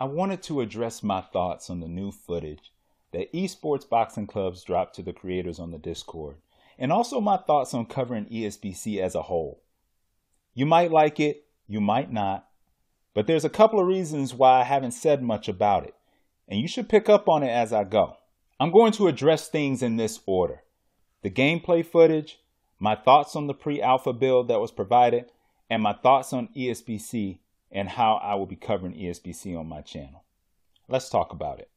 I wanted to address my thoughts on the new footage that esports boxing clubs dropped to the creators on the Discord, and also my thoughts on covering ESBC as a whole. You might like it, you might not, but there's a couple of reasons why I haven't said much about it, and you should pick up on it as I go. I'm going to address things in this order the gameplay footage, my thoughts on the pre alpha build that was provided, and my thoughts on ESBC and how I will be covering ESBC on my channel. Let's talk about it.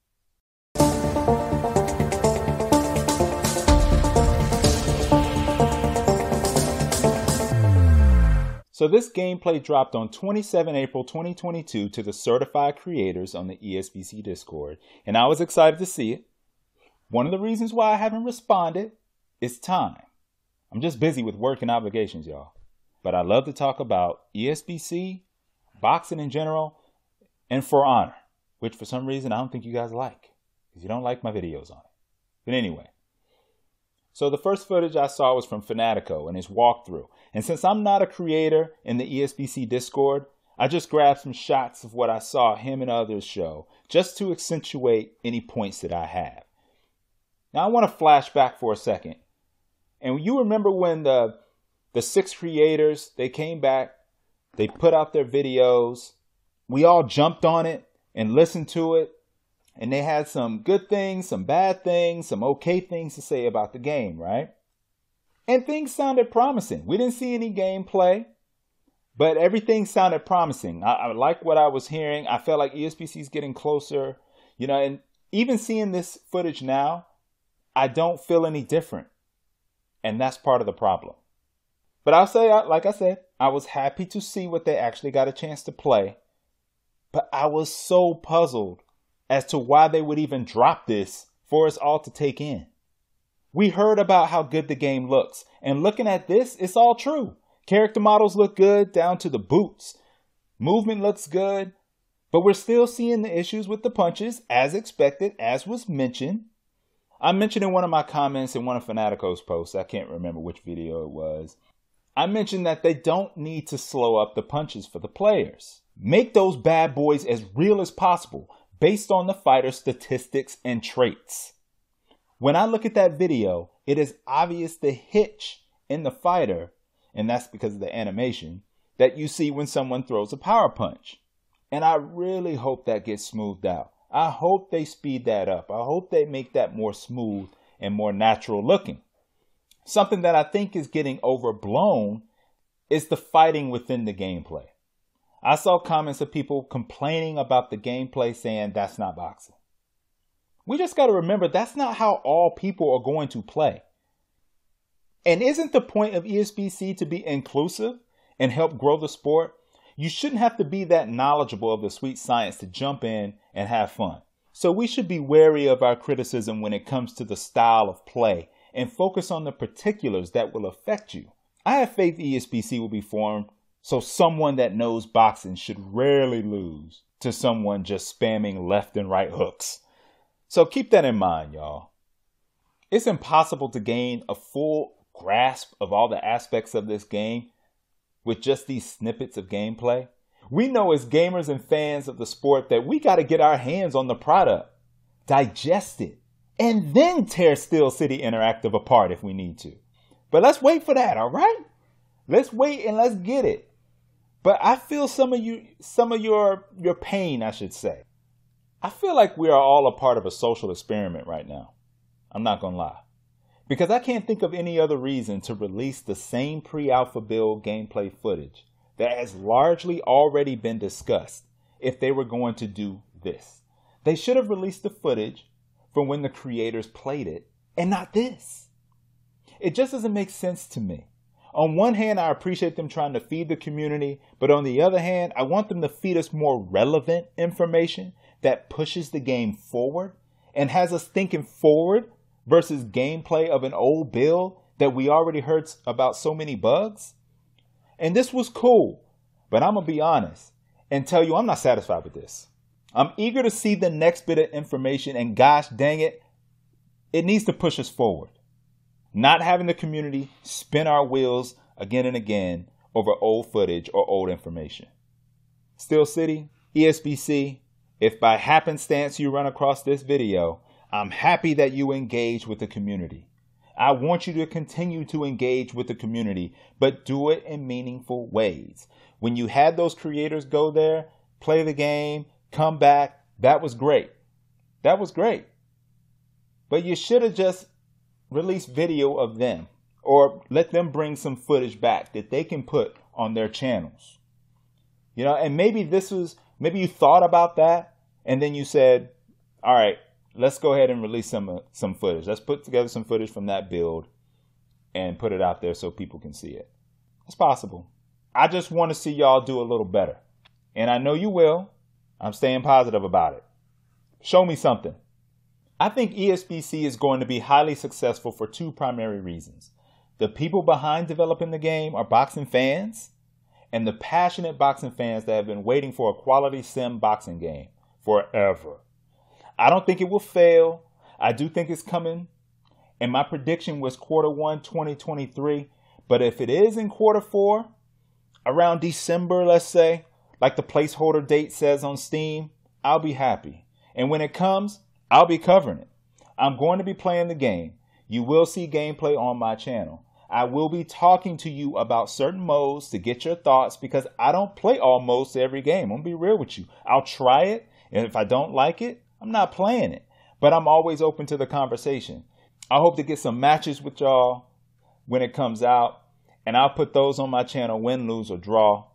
So this gameplay dropped on 27 April 2022 to the certified creators on the ESBC Discord, and I was excited to see it. One of the reasons why I haven't responded is time. I'm just busy with work and obligations, y'all. But I love to talk about ESBC, boxing in general, and For Honor, which for some reason I don't think you guys like because you don't like my videos on it. But anyway, so the first footage I saw was from Fanatico and his walkthrough. And since I'm not a creator in the ESBC Discord, I just grabbed some shots of what I saw him and others show just to accentuate any points that I have. Now I want to flash back for a second. And you remember when the the six creators they came back they put out their videos. We all jumped on it and listened to it. And they had some good things, some bad things, some okay things to say about the game, right? And things sounded promising. We didn't see any gameplay, but everything sounded promising. I, I like what I was hearing. I felt like ESBC is getting closer, you know, and even seeing this footage now, I don't feel any different. And that's part of the problem. But I'll say, like I said, I was happy to see what they actually got a chance to play. But I was so puzzled as to why they would even drop this for us all to take in. We heard about how good the game looks, and looking at this, it's all true. Character models look good down to the boots. Movement looks good, but we're still seeing the issues with the punches as expected, as was mentioned. I mentioned in one of my comments in one of Fanatico's posts, I can't remember which video it was, I mentioned that they don't need to slow up the punches for the players. Make those bad boys as real as possible based on the fighter's statistics and traits. When I look at that video, it is obvious the hitch in the fighter, and that's because of the animation, that you see when someone throws a power punch. And I really hope that gets smoothed out. I hope they speed that up. I hope they make that more smooth and more natural looking. Something that I think is getting overblown is the fighting within the gameplay. I saw comments of people complaining about the gameplay saying that's not boxing. We just got to remember that's not how all people are going to play. And isn't the point of ESBC to be inclusive and help grow the sport? You shouldn't have to be that knowledgeable of the sweet science to jump in and have fun. So we should be wary of our criticism when it comes to the style of play and focus on the particulars that will affect you. I have faith ESBC will be formed so someone that knows boxing should rarely lose to someone just spamming left and right hooks. So keep that in mind, y'all. It's impossible to gain a full grasp of all the aspects of this game with just these snippets of gameplay. We know as gamers and fans of the sport that we got to get our hands on the product, digest it, and then tear Steel City Interactive apart if we need to. But let's wait for that, all right? Let's wait and let's get it. But I feel some of you some of your your pain, I should say. I feel like we are all a part of a social experiment right now. I'm not going to lie. Because I can't think of any other reason to release the same pre-alpha build gameplay footage that has largely already been discussed if they were going to do this. They should have released the footage from when the creators played it and not this. It just doesn't make sense to me. On one hand, I appreciate them trying to feed the community, but on the other hand, I want them to feed us more relevant information that pushes the game forward and has us thinking forward versus gameplay of an old build that we already heard about so many bugs. And this was cool, but I'm to be honest and tell you I'm not satisfied with this. I'm eager to see the next bit of information, and gosh dang it, it needs to push us forward. Not having the community spin our wheels again and again over old footage or old information. Steel City, ESBC, If by happenstance you run across this video, I'm happy that you engage with the community. I want you to continue to engage with the community, but do it in meaningful ways. When you had those creators go there, play the game, come back, that was great. That was great. But you should have just released video of them or let them bring some footage back that they can put on their channels. You know, and maybe this was, maybe you thought about that and then you said, all right, let's go ahead and release some, uh, some footage. Let's put together some footage from that build and put it out there so people can see it. It's possible. I just want to see y'all do a little better. And I know you will. I'm staying positive about it. Show me something. I think ESBC is going to be highly successful for two primary reasons. The people behind developing the game are boxing fans, and the passionate boxing fans that have been waiting for a quality sim boxing game forever. I don't think it will fail. I do think it's coming. And my prediction was quarter one 2023. But if it is in quarter four, around December, let's say, like the placeholder date says on Steam, I'll be happy. And when it comes, I'll be covering it. I'm going to be playing the game. You will see gameplay on my channel. I will be talking to you about certain modes to get your thoughts because I don't play all modes every game. I'm going to be real with you. I'll try it, and if I don't like it, I'm not playing it. But I'm always open to the conversation. I hope to get some matches with y'all when it comes out, and I'll put those on my channel win, lose, or draw.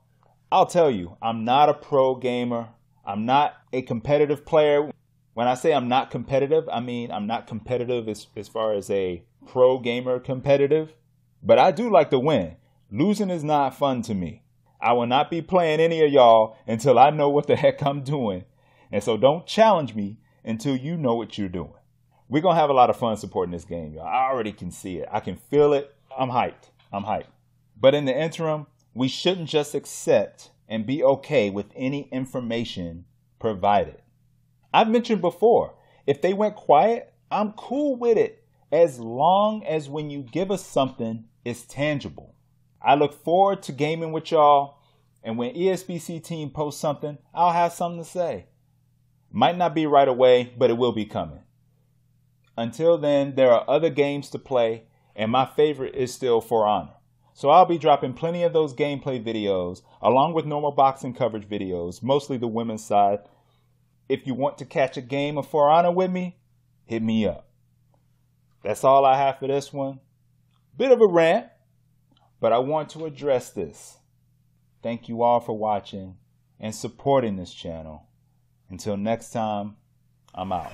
I'll tell you, I'm not a pro gamer. I'm not a competitive player. When I say I'm not competitive, I mean I'm not competitive as, as far as a pro gamer competitive, but I do like to win. Losing is not fun to me. I will not be playing any of y'all until I know what the heck I'm doing. And so don't challenge me until you know what you're doing. We're going to have a lot of fun supporting this game, y'all. I already can see it. I can feel it. I'm hyped. I'm hyped. But in the interim, we shouldn't just accept and be okay with any information provided. I've mentioned before, if they went quiet, I'm cool with it as long as when you give us something, it's tangible. I look forward to gaming with y'all, and when ESBC team posts something, I'll have something to say. Might not be right away, but it will be coming. Until then, there are other games to play, and my favorite is still For Honor. So I'll be dropping plenty of those gameplay videos, along with normal boxing coverage videos, mostly the women's side, if you want to catch a game of For Honor with me, hit me up. That's all I have for this one. Bit of a rant, but I want to address this. Thank you all for watching and supporting this channel. Until next time, I'm out.